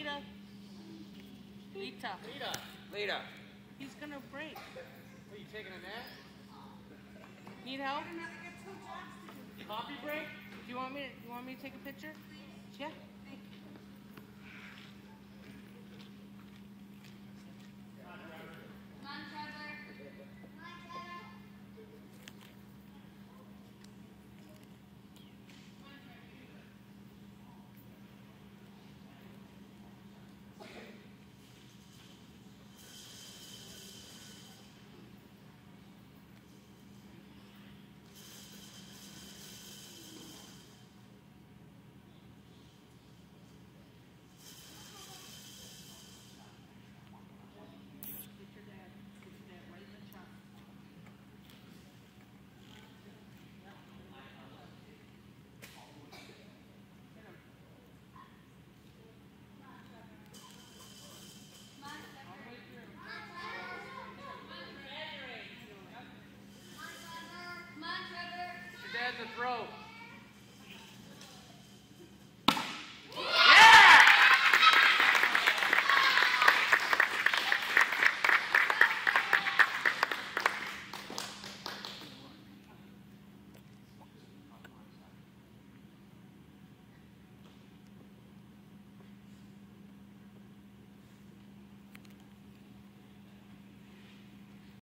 Lita. Lita. Lita. Lita. He's gonna break. What, are you taking a nap? Need help? Coffee break? Do you want me to, you want me to take a picture? Yeah.